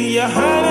You honey